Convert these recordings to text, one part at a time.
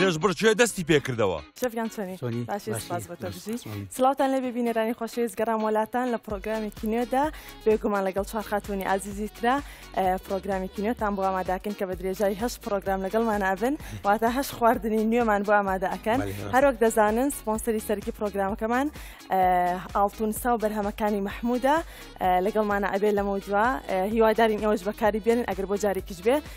چێژ بڕچێ دەستی پێکردەوە چێفیان چۆنی چۆنی؟ باشی باشی، سپاس بۆ تۆ بژی باشی. سلااوان لە ببینەرانی خۆشەویست گەڕام وڵاتان لە پرۆگرامێکی نوێدا بێگومان لەگەڵ چوار خاتونی ئازیزی ترا اه، پرۆگرامێکی نوێتان بۆ ئاماداکن کە بە درێژای هەش پرۆگرام لەگەڵمان ئەبن واتە هەش خواردنی نوێمان بۆ ئامادە ئەکەن بەڵێ، ڕاست. هەروەک دەزانن سپۆنسەری سەرکی پرۆگرامەکەمان اه، ئاڵتونسا و بەرهەمەکانی مححمودا لەگەڵمانە ئەبێ لەمە دوا اه، هیوادارین ئێوەش بەکاری بێنن ئەگەر بۆ جارێکیش بێ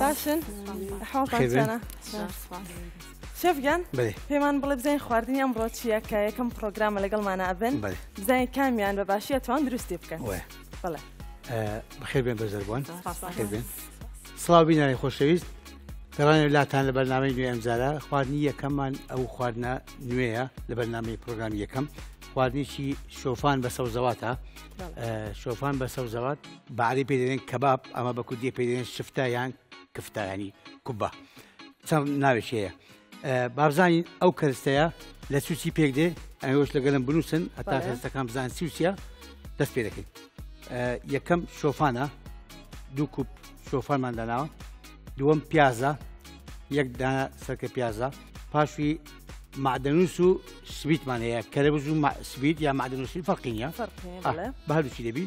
باشن شفگەن پێمان بڵێ بزانین خواردنی ئەم ڕۆچیە کە یەکەم پرۆگرامە لەگەڵمانە ئەبن بزانین کامیان بە باشیە توان دروستی بکەن بڵێ بەخێ بێن بەزەربووان بێن سڵاو بینانی خۆشەویست گەڕانێ لاتان لە بەرنامەی نوێ ئەمزارە خواردنی یەکەممان ئەو خواردنە نوێیە لە بەرنامەی پرۆگرام یەکەم خواردنیی شۆفان بە سەوزەواتە شۆفان بە سەوزەوات بە عەرەبی پێی دەلێن کەباب ئەمە بە کوردی پێی دەلێن سفتە یان کفتە ینی کوبە چەند ناوێک هەیە بابزانین ئەو کەرستەیە لە سوچی پێک دێ ئەوش لەگەلم بنووسن هەتا کەستەکان بزان سوچە دەست پێ دەکەین یەکەم شۆفانە دوو کوپ شۆفانمان داناوە دووەم پیازە یەک دانە سەرکە پیازە پاشوی معدنوس و سویتمان هەیە کەرەبز و سویت یا معدنوسی فەرقینە بە هەروچی دەبی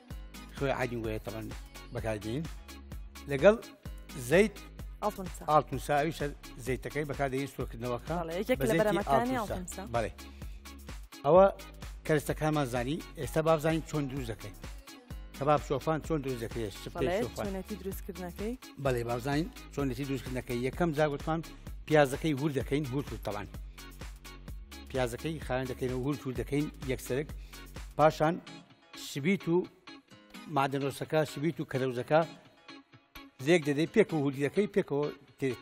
شوی عادی وەیە تەمەن بەکاردین لەگەڵ زەیت ئاڵتونسا ئەویش زەیتەکەی بەکاردەی سوکردنەوەکە بەڵێ ئەوە کەرستەکانمان زانی ئێستا بابزانین چۆن دروست دەکەین کەباب شۆفان چۆن دروست دەکرێت دروستکردنەکەی بەڵێ بابزانین چۆنەتی دروستکردنەکەی یەکەم زاگوتمان پیازەکەی هور دەکەین هور تەوان پیازەکەی خاوێن دەکەین و هور تور دەکەین یەکسرک پاشان سبیت و مادەنۆسەکە سبیت و کەرەوزەکە لێک دەدەی پێک و هودیەکەی پێکەوە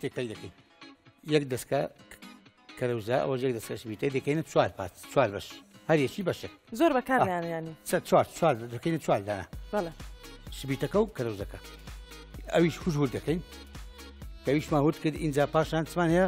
تێکەی دەکەی یەک دەستکە کەرەوزە ئەوە جێک دەستکە سبیتە دەکەینە چوار پات چوار بەش هەریەکی بەشێک زۆر بەکارنیانی چوار چوار دەکەینە چوار دانە بەڵێ سبیتەکە و کەرەوزەکە ئەویش خوش هور دەکەین کەویشمان هوت کرد ئینجا پاشان چمان هەیە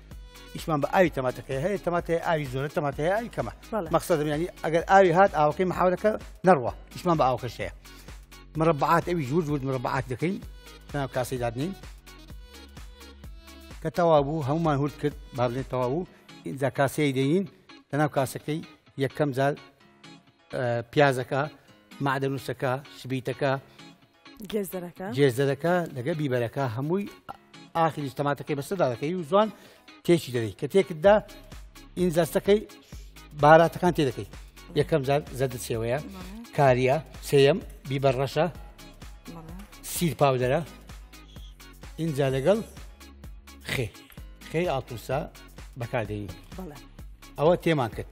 ئیشمان بە ئاوی تەماتەکە هەیە تەماتای ئاوی زۆرە تەماتای ئاوی کەمە مەخصدم ینی ئەگەر ئاوی هات ئاوەکەی محاولەکە نەڕوە ئیشمان بە ئاوکەش هەیە مربعات ئەوی جوور جوور مربعات دەکەین ناو کاسی دادنین کە تەوا بوو هەمومان هورد کرد بابلێن تەوا بوو ئینجا کاسەیە دەین لە ناو کاسەکەی یەکەم جار پیازەکە معدەنووسەکە سبیتەکە گێزەرەکە گێزەرەکە لەگە بیبەرەکە هەمووی ئاخری تەماتەکەی بەسەدا دەکەی و جوان تێکی دەدەی کە تێکتدا ئینجاستەکەی باراتەکان تێ دەکەیت یەکەم جار زەدە سێوەیە کاریە سێەم بیبەر ڕەشە سیر پاودەرە ئینجا لەگەڵ خێ خێ ئاڵتوسا بەکاردەین ئەوە تێمان کرد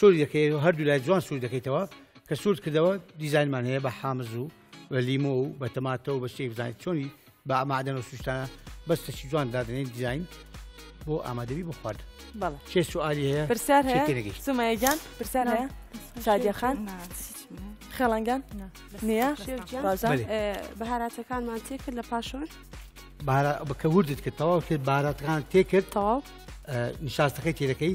سوری دەکەیت و هەردوو لای جوان سوور دەکەیتەوە کە سوورت کردەوە دیزانمان هەیە بە حامز و بە لیمۆ و بە تەماتە و بە شتێک بزانیت چۆنی بە ئامادەن و سوشتانە بەس تەچی جوان دادنین دیزین بۆ ئامادەبی بۆ خوارد چێ سوالی هەیە پرسیار سمایگیان پرسیار هەیە شادیە خان خێڵەنگان نیە بەهاراتەکانمان تێکرد لە پاشۆن بەکە وردت کرد تەواو کرد باراتەکان تێکرد تەواو نیشاستەکەی تێدەکەی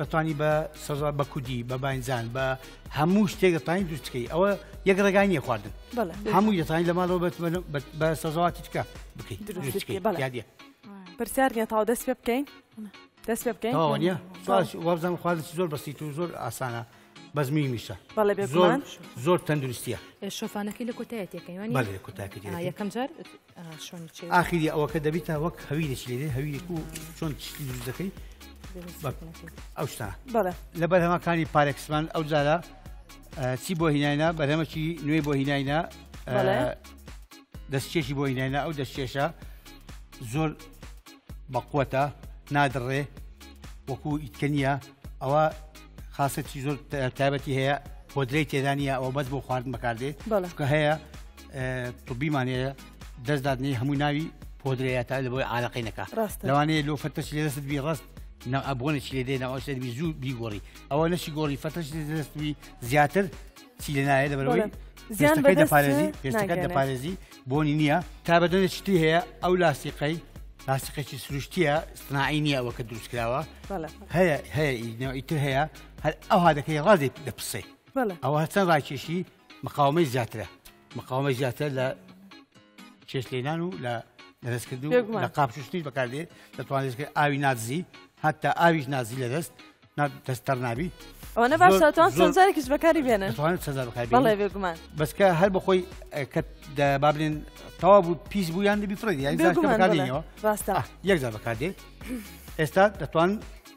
دەتوانی بە سەزا بە کودی بە باینجان بە هەموو شتێک دەتوانین دروستکەی ئەوە یەک ڕێگای نیە خواردن هەمووی دەتوانین لە ماڵەوە بە سەزاواتی تکە بکەیت یادە پرسیارگە تاو دەست پێ بکەین دەست پێ بکەین وابزانم خواردن زۆر بەسییت و زۆر ئاسانە بەزمی میشە بەڵێ بێ زۆر تەندروستیە شەفانەکەی لە کۆتایەتەکەیوانی یەکەم جار ئاخیری ئەوەکە دەبی تا وەک هەویرێکی لێ هەویرێک و چۆن تشتی دروست دەکەی ئەو شتا لە بەرهەمەکانی پارێکسمان ئەو جارە چی بۆ هیناینا بەرهەمەکی نوێی بۆ هیناینا دەستکێشی بۆ هیناینا ئەو دەستکێشە زۆر بەقوەتە نادڕێ وەکو ئیتکە نیە ئەوە خاصەتی زۆر تایبەتی هەیە بۆدرەی تێدانە ئەو بەس بۆ خواردن بەکاردێ کە هەیە طبیمان هەیە دەست دادنی هەموو ناوی پۆدرەیە تا لە بۆی عراقی نەکە لەوانەیە لۆ فەتەش لێ دەست بی ڕست ئەبوونێکی لێ دێ ناوەش دەبی زوو بیگۆڕی ئەوە نەشی گۆڕی فەتەش دەستوی زیاتر چی لە نایە لە بەرەوەی زیان بە دەپارێزی پێستەکە دەپارێزی بۆنی نییە تا بەدەێ شتی هەیە ئەو لاسیقەی لاسیقێکی سروشتیە سناعی نییە ئەوە کە دروست کراوە هەیە هەیە ئیتر هەیە هەر ئەوها دەکەی ڕازێک دەپسێ ئەوە هەچەند ڕاکێشی مقاومەی زیاترە مقاومە زیاتر لە چێش لێنان و لە دەستکرد و لە قاپشتنیش بەکاردێت دەتوانێت کرد ئاوی نازی هەتا ئاویش نازی لە دەست دەستەر نابی ئەوەنە باشتوان سەنجارێکیش بەکاری بێنن بەڵێ بێگومان بەسکە هەر بخۆی کە بابلێن تەوا بوو پیس بوو یان دەبی فڕێت یان یەکجار بەکاردێت ئێستا دەتوان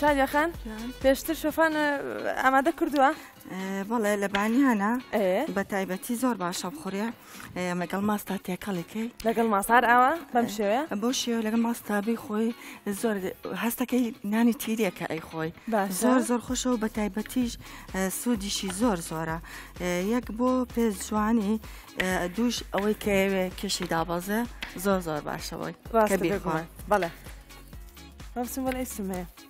شادیا خان پێشتر شەفان ئامادە کردووە بەڵێ لە بانیانە بە تایبەتی زۆر باشە بخورێ ئەم لەگەڵ ماستا تێکەڵی کەی لەگەڵ ماسار ئاوا بەم شێوەیە بۆ شێوە لەگەڵ ماستابی خۆی زۆر هەستەکەی نانی تیرێکە ئەی خۆی زۆر زۆر خۆشەوە بە تایبەتیش سوودیشی زۆر زۆرە یەک بۆ پێ جوانی دووش ئەوەی کەوێ کێشی دابەزە زۆر زۆر باشەوەی بەڵێ بەسم بەڵێ سمەیە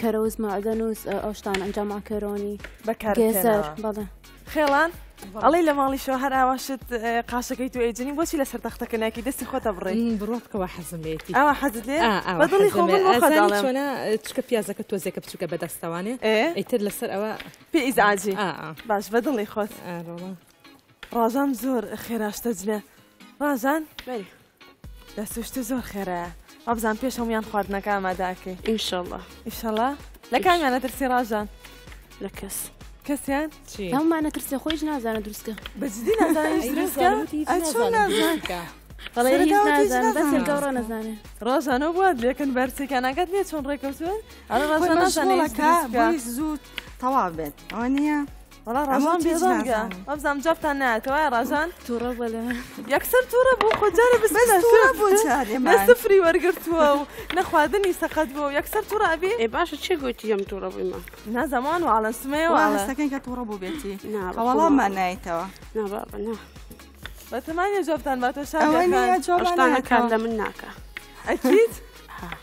کەرەوز مەعدەنوس ئەو شتانە ئەنجام ماکەرۆنی بەکار گێزەر بەڵێ خێڵان ئەڵێ لە ماڵیشەوە هەر ئاواشت قاشەکەی تو ئەیجنی بۆچی لەسەر تەختەکە ناکی دەستی خۆتە بڕێ بڕۆکەوە حەزم لێتی ئەوە حەزت لێ بەدڵی خۆمەخۆداڵێنە چکە پیازەکە تۆزێکە بچووکە بەدەستەوانێ ئەیتر لەسەر ئەوە پێ ئیزعاجی باش بەدڵی خۆت ڕازان زۆر خێراشتە جنە ڕازان بەری دەستوشت زۆر خێرە وابزان پێش هەمویان خواردنەکە ئامادە ئەکەی ئینشەڵا ئیشەڵا لە کامیانە ترسی ڕاژان لە کەس کەسیان هەمانە ترسێ خۆیش نازانە دروستکە بەجدی نازانگەڕە نەزانێ ڕۆژانە بوات لەکەن بەرسەکانەکەت لێ چۆن ڕێکەوتون ئەڵە ڕۆژانەکە زوو تەوا بێت ئەوە نییە وڵا ڕژان بێزانگە ئەبزانام جافتان ناتەوە ڕژان تووڕە بە لە یەکسەر تووڕە بوو خۆجارە بەسفری وەرگرتووە و نەخواردنی سەقەت بوو یەکسەر تووڕە ئەبێ ئێ باشە چێ گوتی ئەم تووڕە بوویمە نازەمان و ئاڵە سمەوە سەکەن کە تووڕە بوو بێتی وەڵامان نایتەوە نابا بە تەمانە جافتان باتە شانەکان لە من ناکە ئەکییت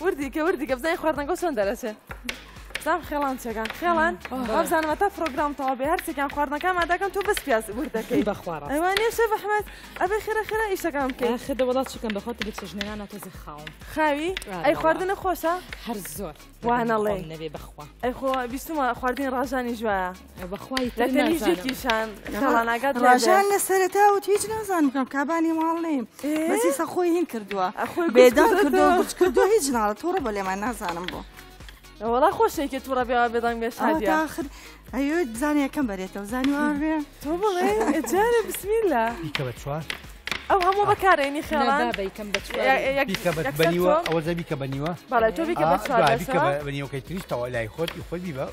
وردی کە وردی کە بزای خواردنەکە چۆن دەرەچێ دام خێڵان چێکان خێڵان بزانمە تا پرۆگرام تەوا بێ هەرچێکیان خواردنەکە مادەکەن تۆ بەس پیاز وردەکەی بەخوارە ئەوانێ شە بەحمەد ئەبێ خێرە خێرا ئیشەکان بکەی خێدە وڵا چکەم بەخۆت لە چژنێنان تۆزی خاوم خاوی ئەی خواردنە خۆشە هەر زۆر وانەڵێ نەبێ بخوا ئەی خۆ بیستمە خواردنی ڕژانی جوایە ڕژان لە سەرتاوت هیچ نازان بکەم کابانی ماڵ نیم بەسیسە خۆی هین کردووە خۆی بێدا کردەوە گچ کردو هیچ ناڵە تۆڕە بە لێمان نازانم بۆ وڵا خۆشێکی تووڕە بێوا بێدان بێشتاخر ئەو بزانانی یەکەم بەرێتەوە زانانی وابێ تۆ بڵێ جارە بسمی لە بیکەوە چوار ئەو هەموو بەکارێنی خێڵان بیکەم بەنیوە ئەوە زەبیکە بەنیوە بەڵێ تۆ بیکە بەنیوەکەی تریشتەوە لای خۆتی خۆی بیبە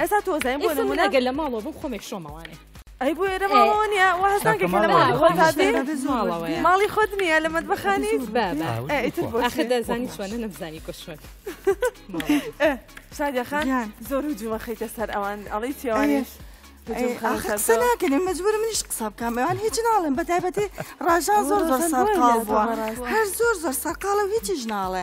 ئێستا تۆزای بۆ نمونە گەر لە ماڵەوە بم خۆمێک شۆمەوانێ ئەی بۆ ئێرە ماڵەوە نیە وازانکە لە ماڵی خۆزادی ماڵی خۆت نییە لە مەدبخانی ئەخە دەزانی چۆنە نەمزانی کوشوە سادیەخان زۆر و جووە خیتە سەر ئەوان ئەڵی تێوانیش. قسە ناکەێ مجبور منیش قسە بکەم ئەوان هیچ ناڵێن بە تایبەتی ڕژان زۆر زۆر سەرقاڵ بووە هەر زۆر زۆر سەرقاڵە هیچیش ناڵێ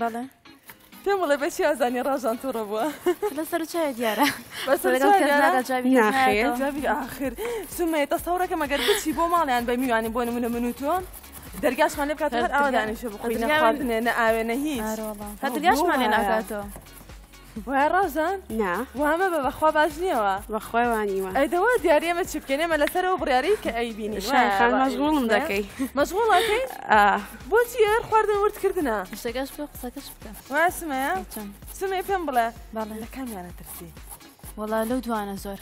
بەڵێ پێم بڵێ بە چیازانی ڕژان تووڕە بووە لە سەر چای دیارە آخر سومەیە تەسەورەکە مەگەر بچی بۆ ماڵیان بە میوانی بۆ منە من و تۆ دەرگاشمان لێ بکات هەر ئاوانیشە بخوێنێ نە ئاوێنە هیچ هەدرگاشمان لێ ناکاتەوە وایە ڕازان نا وامە بە بەخوا باش نییەوە بەخوای وانیوە ئەیدەوە دیاری ئەمە چ بکەین ئێمە لەسەر ئەو بڕیاری کە ئەیبینی شایخان مەشغوڵم دەکەی مەشغوڵەکەی بۆچی ئێر خواردن وردکردە شتەکەش پێ قسەکەش بکە واسمەیە سمەی پێم بڵێ باڵێ لە کامیانە ترسی وەڵا لەو دوانە زۆر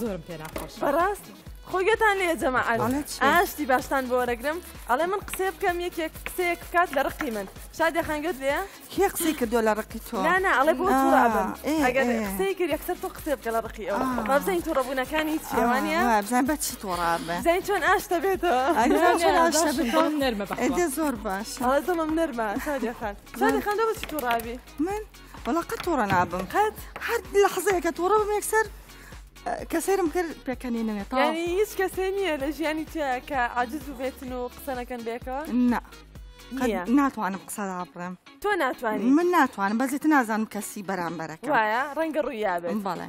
زۆرم پێ ناخۆش بەڕاست خۆگەتان لێ جەمە ئاشتی باشتان بۆ وەرەگرم ئەڵێ من قسێ بکەم یەکێک قسەیەک بکات لە ڕقی من شادی خەنگەت لێ کێ قسەی کردو لە ڕقی تۆ لانا ئەڵێ بۆ ئەگەر قسەی کرد یەکسەر تۆ قسێ بکە لە ڕقی ئەوە بابزین تۆ ڕەبوونەکانی چێوانە بزان بە چی تۆڕابێ زین چۆن ئاشتە بێتەوە نەرمە زۆر باش ئەڵێ دڵم نەرمە شادی خان شادی خان دەبەچی تۆڕابی من وەڵا قەت تۆڕە نابم قەت هەر لەحزەیەکە تۆڕە بم یەکسەر کەسێرم کرد پێکەنینەوێت هیچ کەسێ نییە لە ژیانی تیاکە عجز و بێتن و قسەنەکەن بێکەوە نا ناتوانم قسە دابڕێم تۆ ناتوانین من ناتوانم بەزیت نازانم کەسی بەرامبەرەکە وایە ڕەنگە ڕوویابێت بەڵێ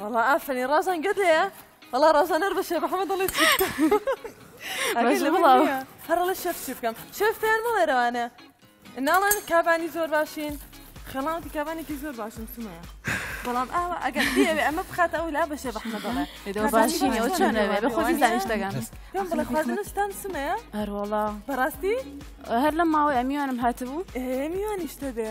وەڵا ئافرین ڕازان گەت هەیە وەڵا ڕازان هەر بە شێ محەممەد دەڵێ چی بکەم؟ ئەگەر لەوە بڵاو. نییە، هەر ڵە شەف چی بکەم شەف پێیان مەڵێرەوانە ناڵێن کابانی زۆر باشین خەڵاتی کابانێکی زۆر باشن سمەیە بەڵام ئاوە ئەگەر بیەوێ ئەمە بخاتە ئەو لا بە شێ بەحمە دەڵێ لێدەوە باشی نیە و چۆن ئەوێ بە خۆشی زانیشتەکان پێم بڵێ خوازنستان سمەیە هەروەڵا بەڕاستی هەر لەم ماوەی ئەمیوانم هاتبوو ئێ میوانیشتە بێ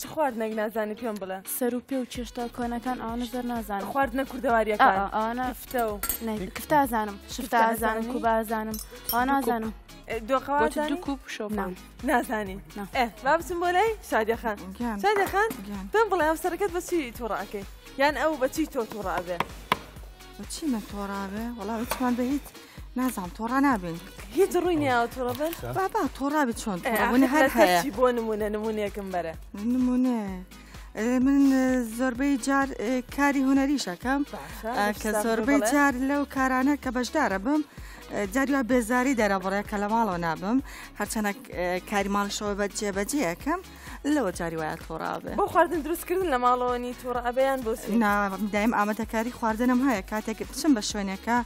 چ خواردنێک نازانی پێم بڵێ سەر و پێ و چێشتا کۆنەکان ئەوانە زەر نازانم خواردنە کوردەواریەکان ئەوانە کفتە و کفتازانم شفتازانم و بازانم ئەوان نازانم دۆخەوە کوپ شۆمان نازانی با بچم بۆ لای شادەخان شادەخان پێم بڵێ ئەو سەرەکەت بەچی تووڕاکەی یان ئەو بەچی تۆ تووڕابێ چی من تۆڕابێ وڵا چمان بە هیچ نازانام تۆڕا نابێن هیچ ڕووی نیاوە تۆڕە بەر بابا تۆڕابی چۆن تۆڕبوون هەر هەیە بۆ نمونە نمونونێکم بەرە نمونە. من زۆربەی جار کاری هوەریشەکەم کە زۆربەی جار لەو کارانە کە بەشدارە بم جاریوا بێزاری دەرەبڕێ کە لە ماڵەوە نابم هەرچەنە کاری ماڵشەوە بە جێبەجێەکەم لەوە جاری وایە تۆڕابێ بۆ خواردن دروستکردن لە ماڵەوەنی تۆڕابیان بۆ دایم ئامادەکاری خواردنم هەیە کاتێک بچم بە شوێنەکە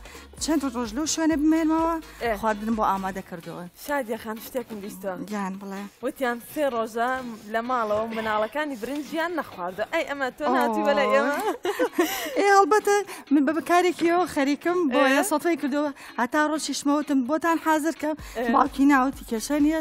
چەند ڕۆژ لەو شوێنە بمێنمەوە خواردن بۆ ئامادە کردەوە شادی خان شتێکم بیستە گیان بڵێ وتیان سێ ڕۆژە لە ماڵەوە مناڵەکانی برنجیان نەخواردە ئەی ئەمە تۆ ناتی بەلە ئێمە ئێ هەڵبەتە من بە بەکارێکیەوە خەریکم بۆ سەفەی کردەوە هەتا ڕۆژیشمەوتم بۆتان حاضر کەم باوکی ناوتی کێشە نیە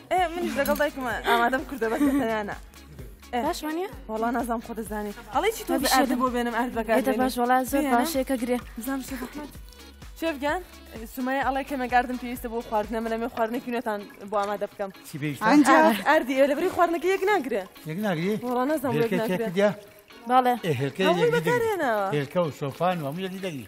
ئێ منیش لەگەڵ دایکم ئامادەم کردە بەس تەنانە باشمانە وڵا نازام خۆ دەزانێت هەڵی چی تۆ بشارد بۆ بێنم ئارد بەکات باش وڵا زۆر باشێکە گرێ بزان شێفگیان سومای ئەڵێ کەمە گاردن پێویستە بۆ خواردنە منەمێ خواردنێکی نوێتان بۆ ئامادە بکەم ئەردی ئێ لەبری خواردنەکە یەک ناگرێ یەک ناگری وڵا نازام باڵێ هێلکە و شۆفان و هەموو یەکی دەگری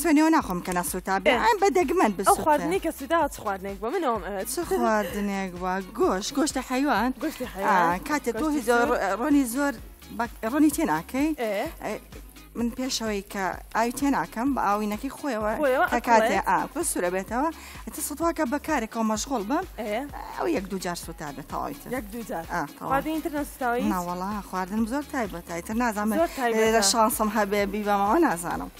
سوێنەوە ناخۆم کە نەسووتا بێ ئەم بە دەگمەن بس ئەو خواردنی کە سودا چ خواردنێک بە منەوەم ئەوێت چ خواردنێک وە گۆش گۆشتە حیوان گۆشتی حیوان کاتێ تۆ زۆر ڕۆنی زۆر ڕۆنی تێ ناکەی من پێشەوەی کە ئاوی تێ ناکەم بە ئاوینەکەی خۆیەوە کە کاتێ سوورە بێتەوە ئەتە سوواکە بەکارێکەوە مەشغۆڵ بم ئەو یەک دوو جار سوتا بێت تەواویت یەک دوو جار ناوەڵا خواردن زۆر تایبەتایتر نازانم لە شانسم هەبێ بیبامەوە نازانم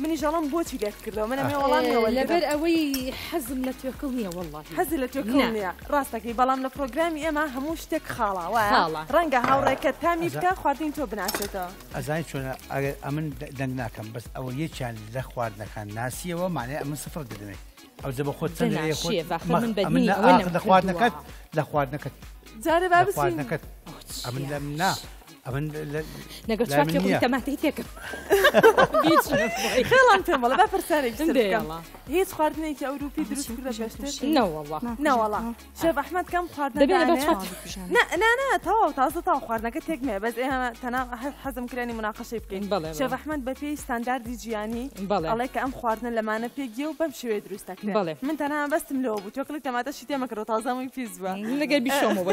منیش ئەڵێم بۆچی لێت کردەوە من ئەمێ وەڵام نەوە ئەخ، لەبەر ئەوەی حەزم لە توێکڵ نییە والله حەزی لە توێکڵ نا. نییە ڕاستەکەی بەڵام لە پڕۆگرامی ئێمە هەموو شتێک خاڵە وایە خاڵە. ڕەنگە هاوڕێکەت تامی ئەزا- بکا خواردنی تۆ بناسێتەوە ئەزانی چۆنە ئەگەر ئەمن دە- دەنگ ناکەم بەس ئەوە یەکیان لە خواردنەکان ناسیەوە مانای ئەمن سفر دەدەمێ ئەوجە بە خۆت چەند لەوێ خۆت دەناشیە، بە خۆ مەخ- من بە ئەمن دنی نا- ئەوە ئاخ، نەم لە خواردنەکەت کردووە. لە خواردنەکەت لە خواردنەکەت جارێ با لە بچین خواردنەکەت ئەمن لەم نا لەگەڵ چوار کێبڵی تەماتەی تێکم خێڵان پێم بەڵە با پرسیارێک سندێڵە هیچ خواردنێکی ئەوروپی دروست کردە بەشتر نەوەڵا نەوەڵا شێف ئەحمد کەم خواردن نانا تەواو تازە تاو خواردنەکە تێکمێ بەس ئێمە تەنا حەزم کرانی مناقەشەی بکەین شێف ئەحمد بە پێی ستانداردی جیانی بەڵێ کە ئەم خواردنە لەمانە پێگیە و بەم شێوێ دروستەکە بڵێ من تەنا بەستم لەوە بوو تۆکڵی تەماتەشی تێمەکەەوە تازەمەی پیس بووە نەگەر بیشەمەوە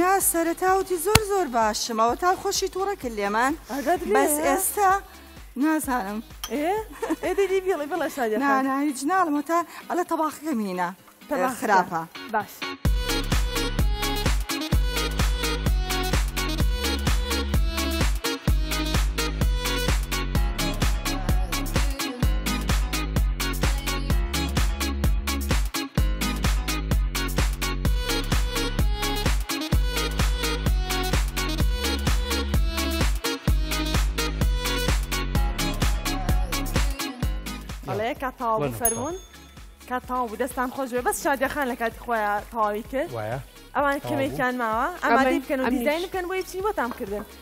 نا سەرەتاوتی زۆر زۆر باشم ئەوە تا خۆشی تووڕە کرد لێمان بەس ئێستا نازانم هیچ ناڵمە تا ئەلە تەباخەکە مینە خراپە باش. تاوە فەرمونون کا تاو بوو دەستان خۆشێ بەس شادەخان لە کاتی خۆیان تاوی کرد وایە ئەوان کەمێکیان ماوە ئەمادی بکەن و دیزین بکەن بۆی چی بۆتان کردن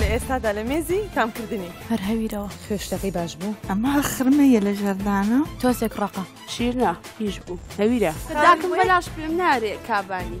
لە ئێستادا لە مێزی کام کردنی هەر هەویرەوە خوێشتەکەی باش بوو ئەمە خرمەیە لە ژەردانە تۆسێک ڕقە شیرنا پیش بوو هەویرە داکم بەلاش پێم نارێ کابانی.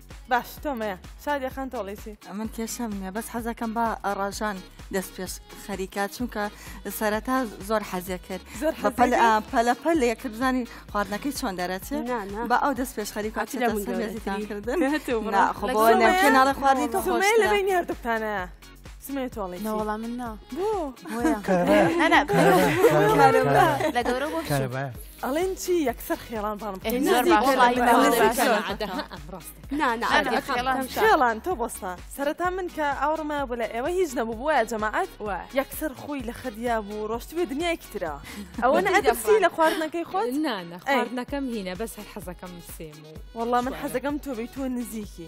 باش تۆمەیە شادی خان تۆڵیسی ئەمن کێشەم نیە بەس حەزەکەم بە ڕژان دەست پێش خەریکە چونکە سەرەتا زۆر حەزێ کرد زۆر پەلە پەل لە یەکرد بزانین خواردنەکەی چۆن دەرەچێ بە ئەو دەست پێش خەریکا کردن خۆ ناڵە خواردنی تۆ خۆ لە بینی هەردووتانە سمێ تۆڵێ نەوەڵام من نا بۆ لە گەورە بۆ ئەڵێن چی یەکسەر خێڵان بەڵم خێڵان تۆ بۆستا سەرەتا من کە ئاوڕما بوو لە ئێوە هیچ نەبوو بووە جەماعات وە یەکسەر خۆی لە خەدیا بوو ڕۆشتبێ دنیایکی ترا ئەوە نەدەسی لە خواردنەکەی خۆت نانەکەم هینە بەس هەر حەزەکەم سێم و وەڵام من حەزەکەم تۆ بی تۆ نزیکی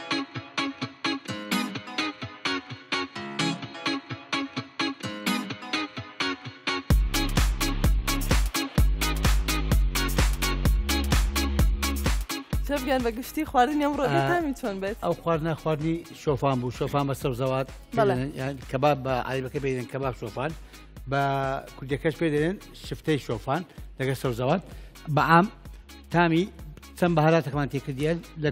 بگەن بە گشتی خواردنی ئەم ڕۆژەکانی چۆن بێت ئەو خواردنە خواردنی شۆفان بوو شۆفان بە سەوزەوات کەباب بە ئایبەکە بێنن کەباب شۆفان بە کوردەکەش پێ دێنن شفتەی شۆفان لەگە سەوزەوات بەعام تامی چەند بەهاراتەکەمان تێکردیان لە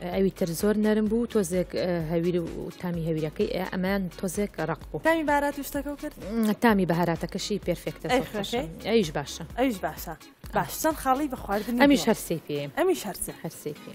ئەوی تر زۆر نەرم بوو تۆزێک هەویر و تامی هەویرەکەی ئەمان تۆزێک ڕق بوو تامی بارات شتەکە کرد تامی بەهاراتەکەشی پێرفێکتە ئەیش باشە ئەویش باشە باش چەند خاڵی بە خواردن ئەمیش هەرسی پێ ئەمیش هەرسە هەرسی پێ.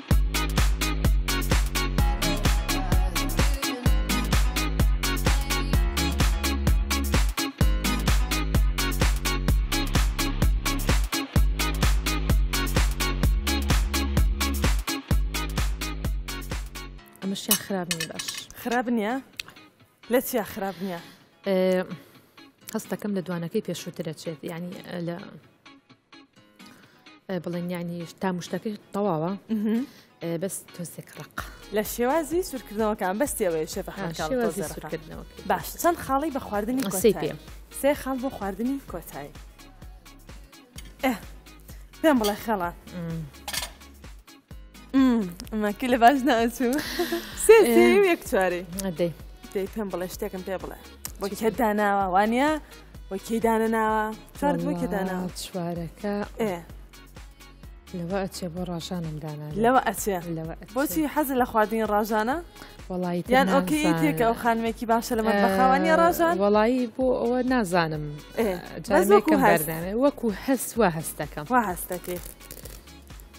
ئەمەشیان خراپ نیە باش خراپ نییە لە چیا خراپ نییە هەستەکەم لە دوانەکەی پێشووترە چێت ینی لە بڵێن یعنی تا مشتەکەی تەواوە بەس تۆزێک ڕق لە شێوازی سوورکردنەوەکان بەستیەوەی شێفەکردنەوە باش چەند خاڵی بە خواردنی قسەی پێ سێ خاڵ بۆ خواردنی کۆتایی پێم بڵێ خەڵات ماکی لە باش ناچوو یەک چارەی دەی پێم بڵێ شتێکم پێ بڵێ وەکی هەر داناوە وانە وەکی دانە ناوە چوار وەکی داناوە چوارەکە ئێ لەوە ئەچێ بۆ ڕژانم دانا لەوە ئەچێ لەوە بۆچی حەزە لە خواردنی ڕژانە وڵی یان ئۆکی تێکە ئەو خانمێکی باشە لە بەخاوانی ڕژان وڵی بۆ ئەوە نازانم وەکو هەست وە هەستەکەم هەستەکەی.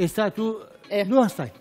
ئێستا تو نوستای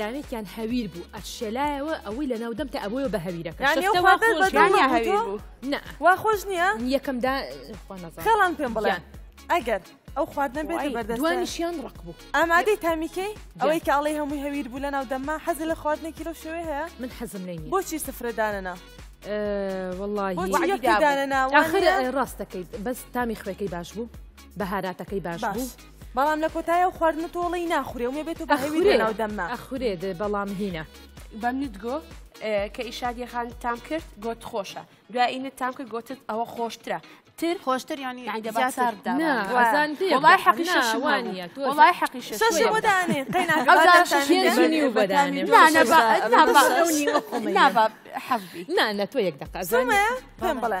دانێکیان هەویر بوو ئەشێلایەوە ئەوەی لە ناو دەمتە ئەبووە بە هەویرەکە وا خۆش نییە یەکەمدا خێڵان پێم بڵێن ئەگەر ئەو خواردنە بێت بەردەوانیشیان ڕق بوو ئامادەی تامیکەی ئەوەی کاڵی هەمووی هەویر بوو لە ناو دەمما حەز لە خواردنێکی لەو شوێ هەیە من حەزم نین بۆچی سفرەدانەنا وڵی ڕاست دەکەیت بەس تامی خوێەکەی باش بوو بەهاراتەکەی باش بوو بەڵام لە کۆتایە و خواردن و تۆڵەی ناخورێ و مێبێت و بەهەوی لەناو دەممە ئەخورێ دێ بەڵام هینە بەم نت گۆ کە ئیشادی خان تام کرد گۆت خۆشە دوایی نت تام کرد گۆتت ئەوە خۆشترە تر خۆشتر ینی وڵای حەقی شەشوانە وڵای حەقی شەشوەدانێ قەیناکەدانێ نابا حەبی نا لە تۆ یەک دەقە پێم بڵێ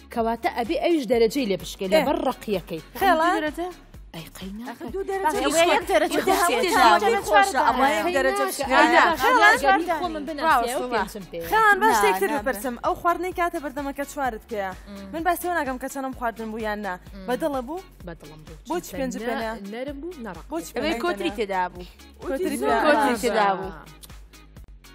کەواتە ئەبێ ئەویش دەرەجەی لێ بشکێ لەبەر ڕقیەکەی خان باش تێکتر بپرسم ئەو خواردنەی کاتە بەردەمەکە چوارت پێەیە من باسی ناگەم کە چەنم خواردن بوو یان نا بەدڵە بوو بەدڵم بوو بۆچی پێنج پێنە نەرم بوو نەڕ بۆچی کۆتری تێدا بوو کۆتری تێدا بوو.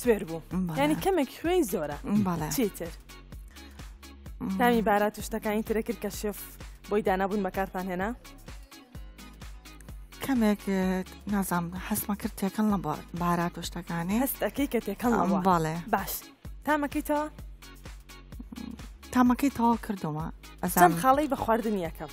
سوێر بوو ینی کەمێک خوێی زۆرە چیتر ناوی بارات و شتەکانی ترە کرد کە شێف بۆی دانابوون بەکارتان هێنا کەمێک نازام حەسمە کرد تێکەڵ نە بارات و شتەکانی هەستەکەی کە تێکەڵ باڵێ باش تامەکەیتەوە تامەکەی تەواو کردەوە ئەزان خاڵی بە خواردنیەکەم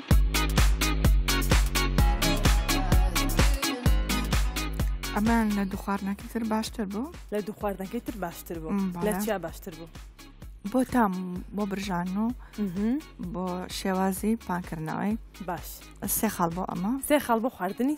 ئەمە لە دوخواردنەکەی تر باشتر بوو لە دوخواردنەکەی تر باشتر بوو لە چیا باشتر بوو بۆ تام بۆ برژان و بۆ شێوازی پانکردنەوەی باش سێ خاڵ بۆ ئەمە سێ خاڵ بۆ خواردنی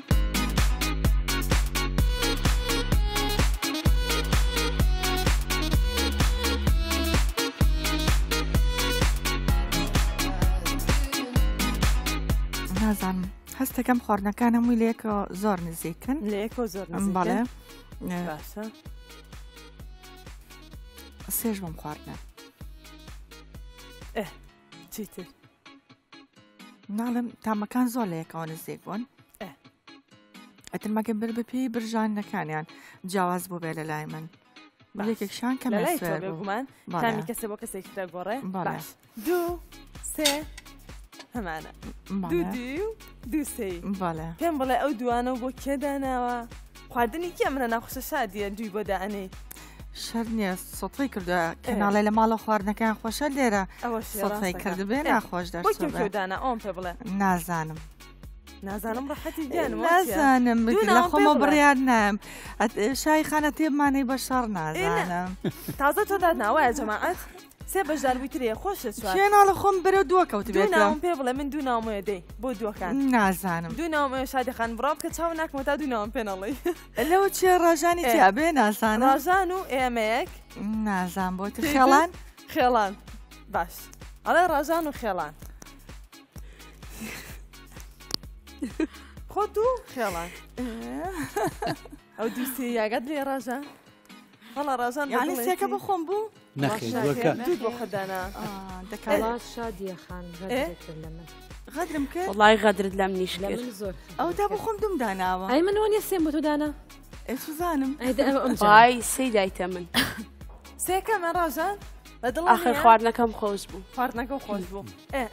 نازانم هەستەکەم خواردنەکانم وی لەکە زۆر نزیکن لەکە زۆر بەڵێ باشە سێژ بم خواردنە چیتر ناڵم تامەکان زۆر لە یەکەوە نزیک بوون ئەتر مەگەن بر بە پێی برژانەکانیان جیاواز بوو بێ لە لای من یەکێکشان کە لەلایمان تامی کەسێ بۆ کەسێک تر گۆڕێ باش دوو سێ هەمانە دوو دوو سێ بەڵێ پێم بڵێ ئەو دوانە بۆ کێداناوە خواردنی کێ منە ناخوشە شادیە دوی بۆ دائەنەی شەر نیە سەی کردە کەناڵێ لە ماڵە خواردنەکان خۆشە لێرە ئەوەی کردبێ ناخۆش دەدانە ئەوم پێ بڵێ نازانم. نازانم ڕحەتی گیان نازانم لە خۆمە بڕیار نام شای خانە تێبمانەی بە شەڕ نازانم تازە تۆ دادناوایە جەماعات سێ بەشدار بووی ترێ خۆشە چوار کێ ناڵە خۆم بەرەو دووە کەوت دوو بێتەوە ناوم پێ بڵێ من دوو ناومەیە دەی بۆ دووەکان نازانم دوو ناوم ئەوێ شادی خان بڕاو بکە چاو ناکمە تا دوو ناوم پێ نەڵی لەوە چێ ڕژانی ئێ. تیاابێ نازانم ڕاژان و ئێمەیەک نازان بۆ تر خێڵان خێڵان باش ئەڵێ ڕاژان و خێڵان خۆ دوو خێڵان ئەو دووسێ یاگات لێ ڕاژان هەڵا ڕاژان بە یعنی دڵێتی. سێکە بۆ خۆم بوو نەخێ دووەکە دوود بۆ خۆت دانا دەکات شادیە خان غەدرم کرد وڵی غەدرت لەم نیش کرد ئەو تا بۆ خۆم دوم داناوە ئەی من وە نیە سێم بۆ تۆ دانا ئەسوزانم ئەی سێ دایتە من سێکەمە ڕازان ئاخر خواردنەکەم خۆش بوو خواردنەکە خۆش بوو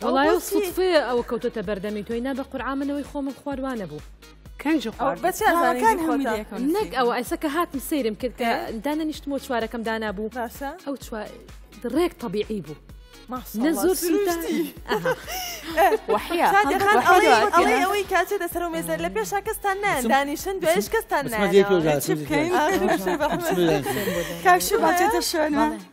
وڵای سفێ ئەو کەوتۆتە بەردەمی تۆی نا بە قورعامنەوەی خۆمە خواروانە بوو کەنج بەچوارەکان هەموو نەک ئەوە ئەسە کە هاتم سەیرم کرد کە دانە نیشتمەوە چوارەکەم دانا بوو باشە ئەو ڕێک طببیعی بوو. نەزۆر ئەوەی کاتێ دەسەر و مێزە لە پێشا کەستان نان دانیشن دوایش کەستان کاش بچێتە شوێنە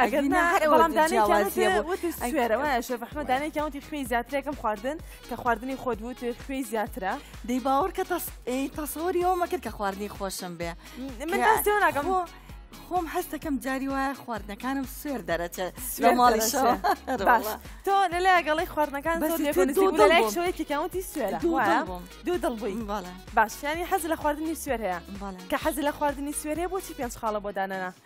ئەگەرنا بەڵام دانێکیانێرەوە شەفەحمە دانێکیانوتی خوێ زیاترێکم خواردن کە خواردنی خۆت بوو توێ خوێ زیاترە دەی باوەڕ کە تەسەوەری ئەومە کرد کە خواردنی خۆشم بێ من ناگەم بۆ خۆم هەستەکەم جاری وایە خواردنەکانم سوێر دەرەچێت لە ماڵی باش تۆ لە لایگەڵی خواردنەکان شوەیەکی کەوتی سوێر دوو دڵ بووی باشیانی حەز لە خواردنی سوێر هەیە کە حەز لە خواردنی سوێرێ بۆچی پێنج خاڵە بۆ دانەنا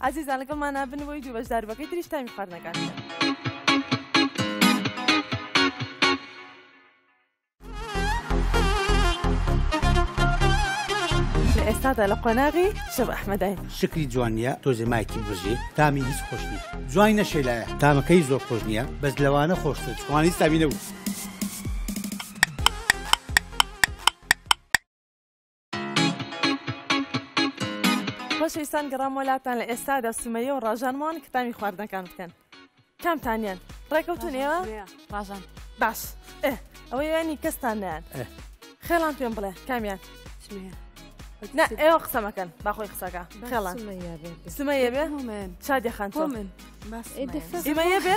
ئازیزان لەگەڵمان نابن بۆی دوو بەشدار بەکەی تریش تامی خواردنەکان. ئێستادا لە قۆناغی شەب ئەحمەداین شکلی جوانە تۆزێ مایکی بژی تامی هیچ خۆش نیە جوای نەشێلایە تامەکەی زۆر خۆش نییە بەس لەوانە خۆشتر جوانی ساوی نەبوو. خۆشەویستان گەڕام وەلاتان لە ئێستادا سمەیە و ڕژان وان کتانی خواردنەکان بکەن کامتانیان ڕێکەوتون ئێوە ڕژان باش ئەوە یانی کەستان نیان خێڵان پێم بڵێ کامیان نا ئێوە قسەمەکەن باخۆی قسەکە خێڵان سمەیە بێ شادی خان ئێمەیە بێ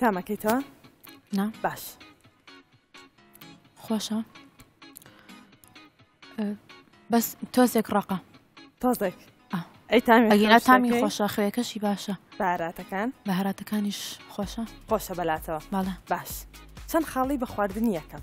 تامەکەیتەوە نا باش خۆشە بەس تۆزێک ڕقە تۆزێک ئەیتامیگینا تامی خۆشە خوێەکەشی باشە باراتەکان بەهراتەکانیش خۆشە خۆشە بەلاتەوە ماڵە باش چەند خاڵی بە خواردنی یەکەم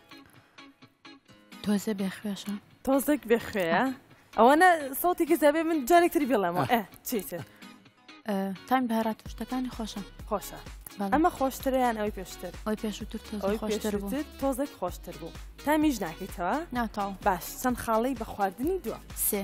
تۆزە بێ خوێشە تۆزێک بێ خوێە ئەوەنە سەوتی گەزابێ من جارێکتری بڵێمەوە ئە چیتر تایم بەهرات شتەکانی خۆشە خۆشە ئەمە خۆشتریان ئەوی پێشتر ئەوی پێشتر خۆشتر تۆزێک خۆشتر بوو تامیش ناکەیتەوە ناتاو باش چەند خاڵی بە خواردنی دووە سێ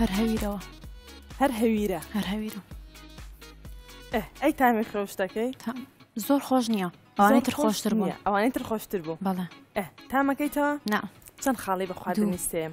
هەر هەویرەوە هەر هەویرە هەر هەویرە ئەی تامی خرۆشتەکەی زۆر خۆش نییە ئەوانەی تر خۆشتر بووە ئەوانەی تر خۆشتر بوو بەڵێ تامەکەی تا نا چەند خاڵی بەخواردنی سێم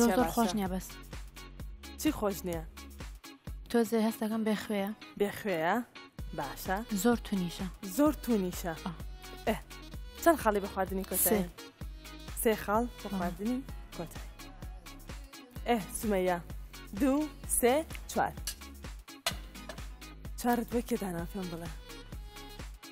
زۆر زۆر خۆش نیە بەس چی خۆش نییە تۆزێ هەستەکەم بێخوێە بێخوێە باشە زۆر تونیشە زۆر تونیشە چەند خاڵی بە خواردنی کۆ سێ خاڵ بە خواردنی کۆتا ئێ سمەیە دوو سێ چوار چارت بۆ کێدانا پێم بڵێ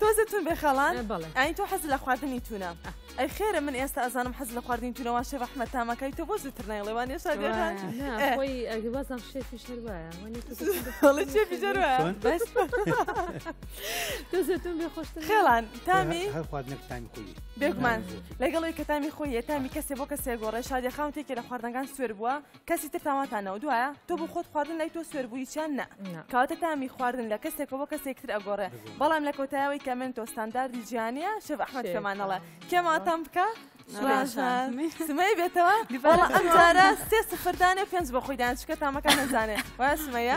تۆزێ تون بێ خاڵان ئاین تۆ حەز لە خواردنی تونە ئەی خێرە من ئێستا ئەزانم حەز لە خواردنی تونەوە شێ ڕحمە تامەکەی تۆ بۆ زووتر نایڵێ وانێ شادێڕان بازم شێفی شەروایە تۆزێ تون بێ خۆش خێڵان تامی هەر خواردنێک تامی خۆی بێگومان لەگەڵی کە تامی خۆی تامی کەسێ بۆ کەسێ گۆڕێ شادێخان تێکی لە خواردنەکان سوێر بووە کەسی تر تاوانتانەوە دوایە تۆ بۆ خۆت خواردن لای تۆ سوێر بووی چیان نە کاتە تامی خواردن لە کەسێکەوە کەسێک تر ئەگۆڕێ بەڵام لە کۆتایەوەی کەمنتۆ ستانداردی جیانە شێف ئەحمد پێمانەڵە کێماتان بکە سمەی بێتەوە ئەمجارە سێ سفردانێ پێنج بە خۆیدان چکە تامەکان نەزانێت وای سمەیە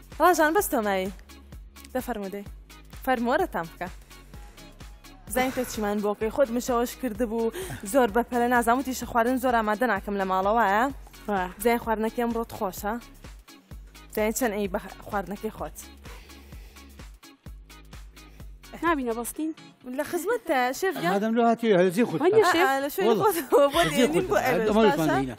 ڕاژان بەس تۆمایی دە فەرمودەی فەرمۆرەتان بکە زانین تۆ چیمان بۆکەی خۆت مشەوەش کردبوو زۆر بەپەلە نازانوتی شە خواردن زۆر ئامادە ناکەم لە ماڵەوەە زای خواردنەکەم ڕۆت خۆشە زای چەند ئەی بە خواردنەکەی خۆت نابینە بەستین لە خزمەت شێف دەم لە هاتی هەزی خۆ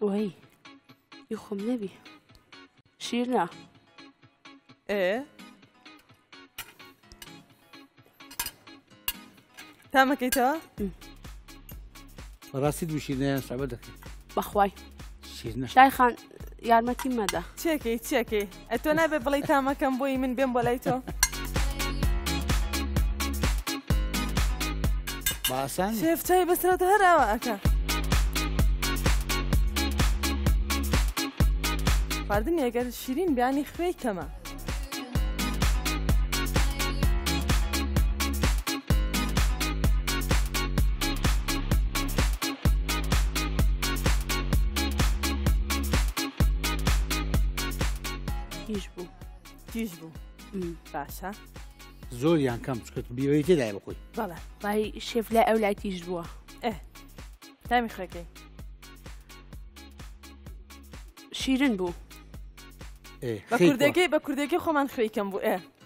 وەی ی خۆم نەبی شیرنا تامەکەیتەوە ڕاستی دوو شیرنیان سەبە دەکەیت بەخوای شیرنە شای خان یارمەتی مەدە چێکی چێکی ئە تۆ نابێ بڵی تامەکەم بۆی من بێم بۆ لای تۆ باسان شێفتای بەسرەت هەراوە ئەکە خواردن یەگەر شیرین بیانی خوێی کەمە تیژ بوو تیژ بوو باشە زۆریان کەم چکرد بیەوەی تێدای بخۆی بەڵێ بای شێف لای ئەو لای تیژ بووە ئە تامی خوێکەی شیرن بوو بە کوردەکەی بە کوردەکەی خۆمان خوێکەم بوو ئێ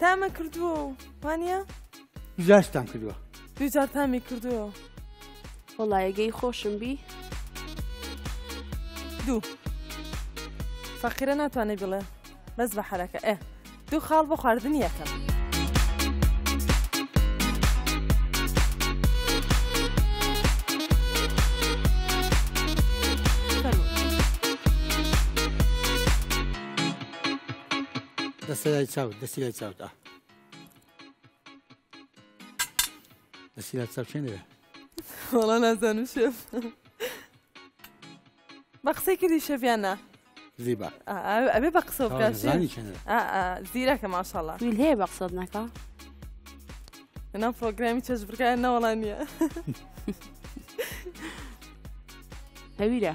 تامە کردووە و وانە؟ جاشتان کردووە دوجار تامی کردووە وڵایەگەی خۆشم بی دوو فەقیرە ناتوانێت بڵێ بەس بە حرەکە ئێ دوو خاڵ بۆ خواردنی یەکەم دەستە لای چاوت دەستی لای چاوت ئا دەستی لای چاو چێنێ وەڵا نازانم شێف بە قسەی کردی شەڤیانە زیبا ئەبێ بە قسە بکەزانی زیرەکە ماشەڵە ویل هەیە بە قسەت نەکە نام پرۆگرامی چێژ بکایە نەوەڵا نییە هەویرە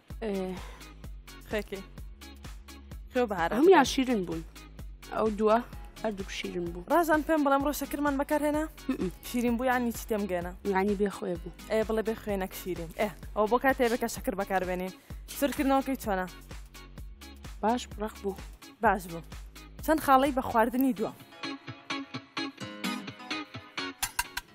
خێکی خێو بەهار هەموان شیرن بوون ئەو دووە هەردوو شیرن بوو ڕازان پێم بڵێم ڕۆشەکرمان بەکارهێنا شیرین بوو یانی چی تێم گەێنە یانی بێ خۆێ بوو ئێ بڵێ بێ خوێنەک شیرین ئێ ئەو بۆ کاتێ بەکە شەکر بەکاربێنین سرکردنەوەکەی چۆنە باش بڕخ بوو باش بوو چەند خاڵی بە خواردنی دووە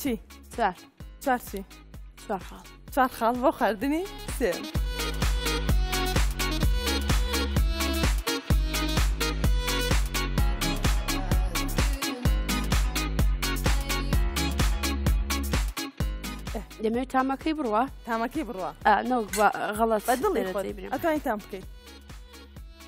چی چار چار چی چار خاڵ چار خاڵ بۆ خواردنی سێ دەمەوێت تامەکەی بڕە تامەکەی بڕە نەوە غەڵەت بە دڵی ئەتوانی تام بکەیت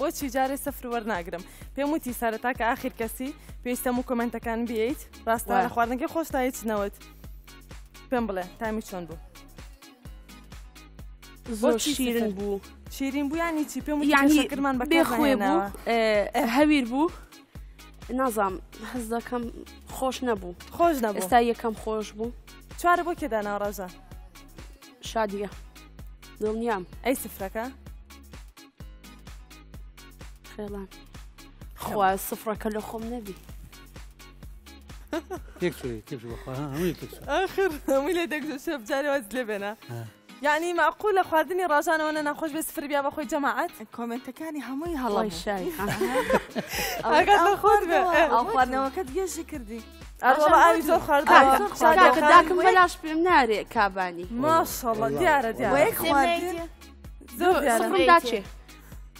بۆچی جارێ سفر وەرناگرم پێم وتی سەرەتا کە ئاخیر کەسی پێستەم و کۆمنتەکان بیت ڕاستە لە خواردنەکەی خۆشتایچنەوەت پێم بڵێ تامی چۆن بوو زۆر شیرن بوو شیرین بوو یانی چی پێم یانیکرمان بەێ خۆێ بوو هەویر بوو نازام حەز دەکەم خۆش نەبوو خۆش نە ئێستا یەکەم خۆش بوو چوارە بۆ کێدا ناڕژە شادیە دڵنیام ئەی سفرەکە خێڵان خوا سفرەکە لە خۆم نەبی ئاخر هەمووی لە دەگوزە بجارەوە لێ بێنە یعنی ماقول لە خواردنی ڕژانەوە نە ناخۆش بێ سفر بیا بەخۆی جەماعات کۆمنتەکانی هەمووی هەڵی شای خواردنەوەکەت گێژی کردی ئەوڵاوی زۆر خواردداکم بەلاش پێم نارێ کابانی ماشەڵە دیارە دیارە زۆر داچێ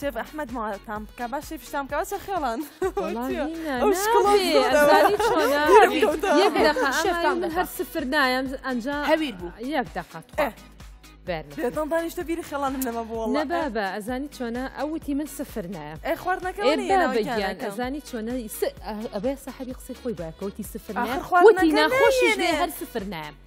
شێف ئەحمد ماتان بکە با شێفشتان بکەوە چە خێڵان من هەر سفر نایم ئەنجا هەویر بوو یەک دەقات بێتان دانیشتە بیری خێڵانم نەمە بۆ نەبابە ئەزانی چۆنە ئەوتی من سفر نایە ئەی خواردنەکەیان ئەزانی چۆنە ئەبێ سەحەبی قسەی خۆی باکەوتی سفر ناخۆشی هەر سفر نایم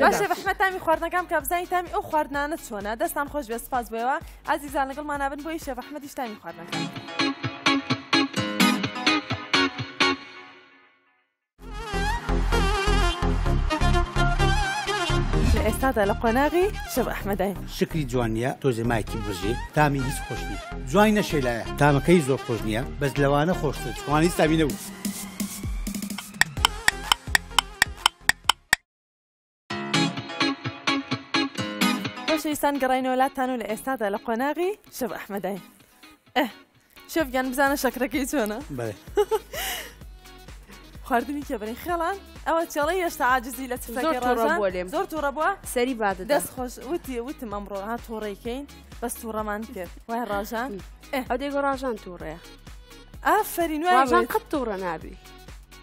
باشە بەحمە تامی خواردنەکان کە بزانانی تامی ئەو خواردنانە چۆنە دەستان خۆش بێ سپاس بۆەوە ئازیزان لەگەڵ مانابن بۆی شێ بەحمەدیش تامی خواردنەکان. ئێستادا لە قۆناغی شەب ئەحمەدای شکری جوانە تۆزێ مایکی بژی تامی هیچ خۆش نیە جوای نەشێلایە تامەکەی زۆر خۆش نییە بەس لەوانە خۆشتر جوانی تامی نەبوو. خۆشەویستان گەڕینەوە لاتان و لە ئێستادا لە قۆناغی شەف ئەحمەدای شەفگیان بزانە شەکرەکەی چۆنە خواردنی کێبرین خێڵان ئەوە چێڵی هێشتا عاجزی لە لێم زۆر تووڕە بووە سەری باد دەست خۆش وتی وتم ئەمڕۆ ها تۆڕێکەین بەس تووڕەمان کرد وای ڕژان ئەو دێگۆ ڕژان تووڕەیە ئافرین واژان قەت تووڕە نابی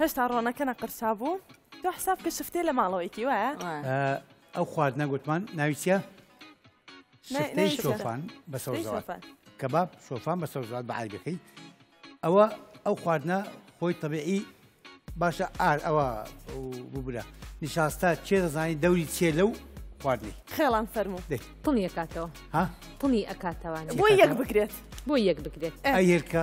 هێشتا ڕۆنەکە نەقرسا بوو تۆ حساب کە شفتێ لە ماڵەوەیکی وایە ئەو خوارد نەگوتمان ناویچە شفتەی شۆفان بە سەوزەوات کەباب شۆفان بە سەوزات بە عیبەکەی ئەوە ئەو خواردنە خۆی طبیعی باشە ئار ئەوە ببرە نیشاستە چێ دەزانی دەوری چێ لەو خواردنی خێڵان فەرمو پڵنی ئەکاتەوە پڵنی ئەکاتەوە بۆ یەک بکرێت بۆ یەک بکرێت ئەهێرکە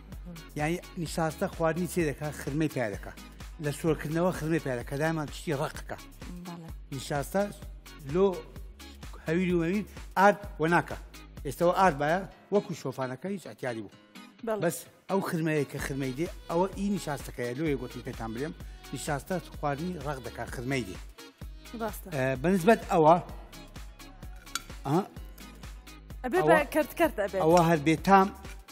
یعنی نیشاستە خواردنی چێ دەکات خرمەی پیا دەکات لە سۆرکردنەوە خرمەی پیاە کە دامان تشتی ڕقەکە نیشاستە لۆ هەویری وەوین ئارد و ناکە ئێستەوە ئارد باە وەکو شۆفانەکە هیچ ئەتیاری بوو بەس ئەو خرمەیە کە خرمەی دێ ئەوە ئی نیشاستەکەی لۆ یەگوتم پێتان بلێم نیشاستە خواردنی ڕق دەکات خرمەی دێ بەنسبەت ئەوە ئەوە هەر بێتام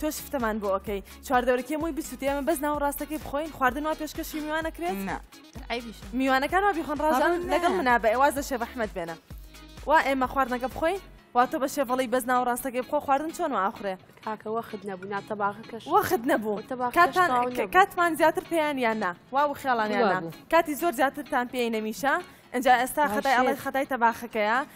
تۆ سفتەمان بۆ ئۆکەی چواردەورەکەی مووی بسووتی ئەمە بەس ناو ڕاستەکەی بخۆین خواردن وا پێشکەشی میوانە کرێت میوانەکان وا بیخۆن ڕازان لەگەڵ منا بە ئێواز دەشێ بەحمد بێنە وا ئێمە خواردنەکە بخۆین واتە بە شێڤڵی بەس ناو ڕاستەکەی بخۆ خواردن چۆن ئاخرێ کاکە وەخت نەبوو ناتە باغەکەش وەخت نەبوو کاتمان زیاتر پێیان یان نا وا و خێڵانیان کاتی زۆر زیاترتان پێی نەمیشە ئەجا ئێستا خدای ئەڵێ خدای تەباخەکەیە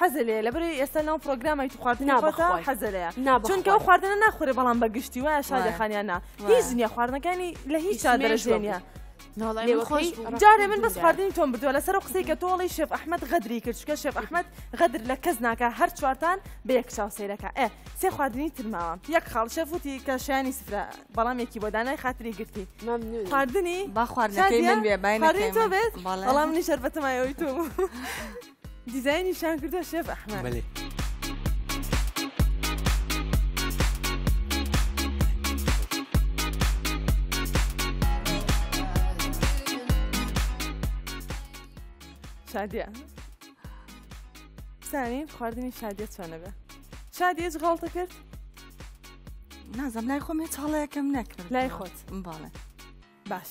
حەزە لێ لەبەر ئێستا ناو پرۆگرامای تو خواردنی خۆتا حەزە لێ چونکە ئەو خواردنە ناخورێ بەڵام بە گشتی وایە شادەخانیانە هیچ نیە خواردنەکانی لە هیچ شادەرەژێنە جارێ من بەس خواردنی تۆم بردووە لەسەر قسەی کە تۆڵی شێف ئەحمد غەدری کرد چکە شێف ئەحمد غەدر لە کەس ناکە هەر چوارتان بە یەک چاو سیرەکە ئێ سێ خواردنی ترماوە یەک خاڵ شەفوتی کە شانی سفرە بەڵام یەکی بۆ دانای خاتری گرتی خواردنی با خواردنەکەی من بێ بەڵام نی شەربەتەمایەوەی تۆ دیزایانی شان کردە شێف ئەحمە بەێ شادە سانی خواردنی شادە چۆنە بێ شادێج غاڵتە کرد نازم لای خۆم هێچاڵەیەکەم نەکرد لای خۆت باڵێ باش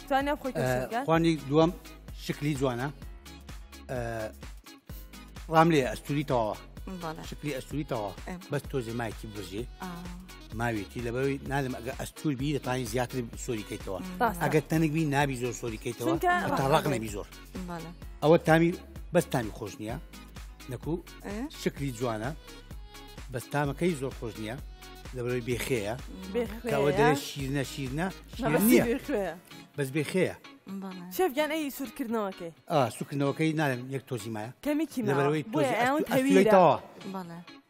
توانە خۆی خوانی دووەم شکلی جوانە ڕام لێ ئەستوری تەواوە شکلی ئەستوری تەواوە بەس تۆزێ مایکی بژێ ماوێتی لەبەوەی نادەم ئەگە ئەستور بی دەتوانانی زیاتر سۆری کەیتەوە ئەگەر تەنک بی نابی زۆر سۆری کەیتەوە تا ڕق نەبی زۆر ئەوە تامی بەس تامی خۆش نییە نەکو شکلی جوانە بەس تامەکەی زۆر خۆش نییە لەبەرەوەی بێخەیە کەەوە دەێ شیرنە شیرنە بەس بێخەیە شێفگیان ئەی سوورکردنەوەکەی ئا سوکردنەوەکەی نالم یەک تۆزی مایە کەمیکی نەبەرەوەی تەویتەوە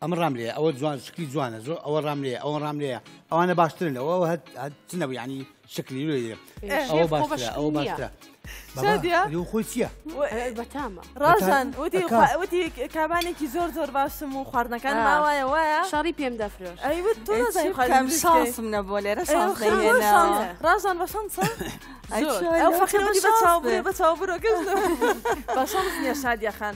ئەمە ڕام لێ ئەوە جوان شکلی جوانە زۆر ئەوە ڕام لێ ئەوە ڕام لێە ئەوانە باشترن ئەوە هەچنەبوو ینی شکلی لێ ئەوە باشە ئەوە باشە ڕژان وتی کابانێکی زۆر زۆر باشم و خواردنەکان ماوایە وایە شاری پێم دەفرۆش شانسم نەبووە لێرە ڕژان بە شانسە بە چاو بە چاو برۆگە بە شانس نیە شادیەخان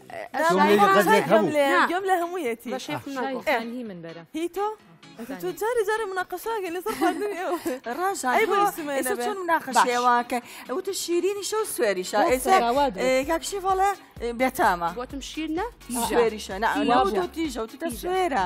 گوێم لە هەموویەتی هی من بەرە هی تۆ تۆ جارە جارە مناقەشاگە لەسەر خواردن ڕژان مناقەشێواکە ئەوتە شیرینی شەو سوێری شا کاکشی فڵە بێتامە بۆتم شیرنە سوێری شە تیژە و تە سوێرە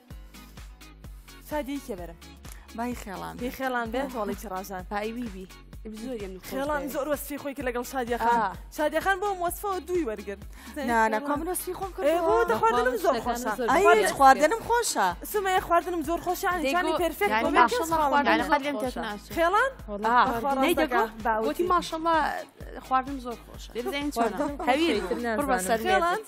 شادی کێ بەرم بای خێڵان پێی خێڵان بێت تۆڵی چڕاژان پای وی بی خێڵان زۆر وەسفی خۆی کە لەگەڵ شادیەخان شادیەخان بۆم وەسفەوە دووی وەرگر نانەکۆم وەسفی خۆم خواردنم زۆر خۆشە خواردنم خۆشە سمەیە خواردنم زۆر خۆشە ئەنجانی پێرفێک خێڵان باوتی ماشەڵڵا خواردنم زۆر خۆشە هەوی بەسەر خێڵاند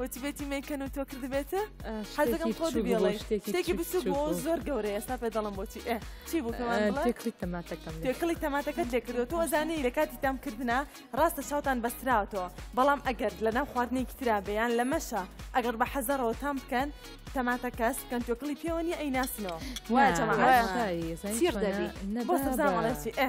وتیبێتی مەیکەن و تۆ کردبێتە حەزەکەم خۆ بێڵێ شتێکی بچوو بۆ زۆر گەورە ئێستا پێ دەڵم بۆچی ئێ چی بوو پێکڵی تەماتەکەم پێکڵی تەماتەکە تێکردو تۆ زانانی لە کاتی تام کردنا ڕاستە چاوتان بەستراوەوە بەڵام ئەگەر لە ناو خواردنێکی ترا بەیان لە مەشە ئەگەر بە حەزەرەوە تام بکەن تەماتە کەس بکەن تۆکڵی پێوەنی ئەی ناسنەوە وایە جەماعە سیر دەبی بۆ سەبزان وڵێکی ئێ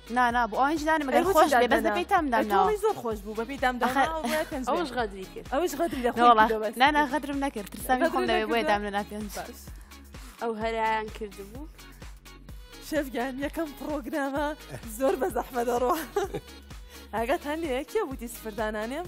نانا بۆ ئەوانیش دانم ئەگەر خۆش بێ بەس دەبێت تام داناوە زۆر خۆش بوو بەبێ دام ئەوش غەدری کرد ئەوش غەدری دەخۆڵ نانا غەدرم نەکرد ترسامی خۆم دەوێ بۆیە دام لە ناپێن ئەو هەرایان کردبوو شێفگیان یەکەم پرۆگرامە زۆر بە زەحمە دەڕۆ ئاگاتان لێ کێ بووتی سفردانانێم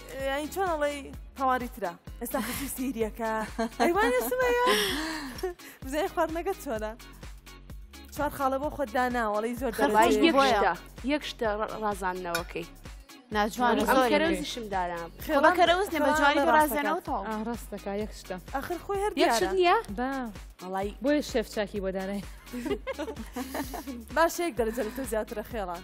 یعنی چۆن ئەڵێی هەواری ترە ئێستا خەتی سیریەکە ئەیوانە سمەیە بزای خواردنەکە چۆنە چوار خاڵە بۆ خۆت داناوەڵی زۆر دەڕای یەک شتە یەک شتە ڕازاندنەوەکەی ناجوان زۆرشم دارام خێڵەکەرەوز نەمە جوانی ڕازێنەوە تاو ڕاستەکە یەک شتە ئەخر خۆی هەر یەک شت نییە بەڵی بۆیە شێف چاکی بۆ دانای باشێک دەرەجە لە تۆ زیاترە خێڵان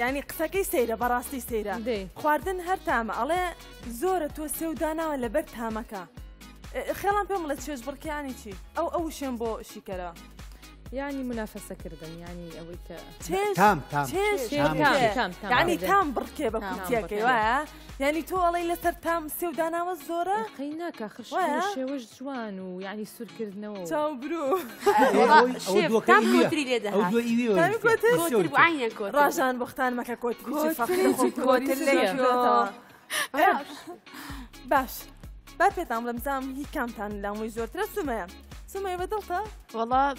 ینی قسەکەی سەیرە بەڕاستی سەیرە خواردن هەر تامە ئەڵێ زۆرە تۆ سێوداناوە لەبەر تامەکە خێڵان پێم لە چێژ بڕکیانی چی ئەو ئەو شێن بۆ شیکەرە ینی منافەسە کردن ینی ئەوەی کە تام تام ینی تام بڕکێ بە کوتیەکەی وایە یعنی تۆ ئەڵی لەسەر تام سێو داناوە زۆرە قەی ناکە خش شێوەش جوان و یعنی سوورکردنەوە چاو برو ڕژان بختان مەکە کۆت باش با پێتان بڵم زام هی کامتان لامووی زۆرترە سومەیە سمەیە بە دڵتە وڵات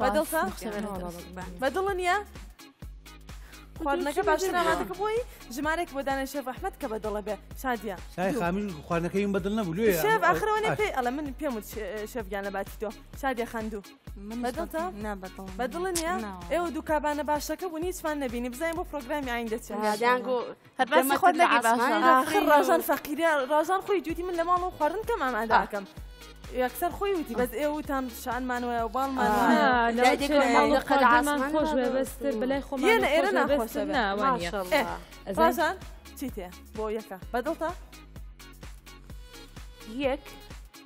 بەدڵتە بەدڵنیە خواردنەکە باشتر ئامادەکە بۆی ژمارێک بۆ دانێ شێف ئەحمد کە بەدڵە بێ شادیە شای خامین خواردنەکەی من بەدڵ نەبوو لێ شێف ئاخرەوە نەکەی ئەی ئەڵە من پێم وت شێ- شێفگیان لە باتی تۆ شادیە خەندوو بەدڵتە نابەتڵ بەدڵنیە ئێوە دوو کابانە باشەکە بوون هیچمان نبینی بزانین بۆ پرۆگرامی ئاین دەچێت یادیان گو هەرباسی خۆت لەگە باشخر ڕژان فەقیری ڕژان خۆی جوتی من لە ماڵ و خواردن کەم ئاماداکەم. یەکسەر خۆی وتی بەس ئێوتان شانمان وایە و باڵمان قەدامان خۆش بێ بەستر بەلای خۆ ئێرە ناخۆشە ناوانە ڕژان چیتێ بۆ یەکە بەدڵتە یەک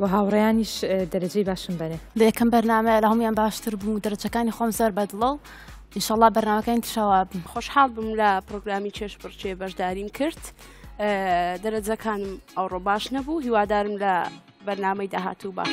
و هاوڕێیانیش دەرەجەی باشم بەنێ لە یەکەم بەرنمەیە لە هەمویان باشتر بوو و دەرەجەکانی خۆم زۆر بەدڵە و ئیشەڵا بەرنمەکانی تشاوا بم خۆشحاڵ بم لە پرۆگرامی چێش بڕچێ بەشداریم کرد دەرەجەکانم ئەوڕۆ باش نەبوو هیوادارم لە بەرنمەی داهاتوو باش.